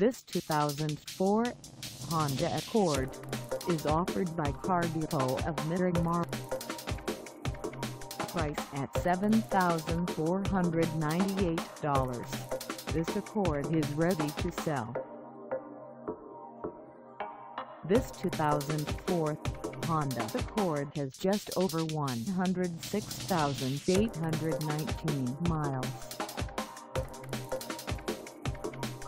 This 2004 Honda Accord is offered by Car Depot of Miramar. Price at $7,498. This Accord is ready to sell. This 2004 Honda Accord has just over 106,819 miles.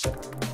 Thank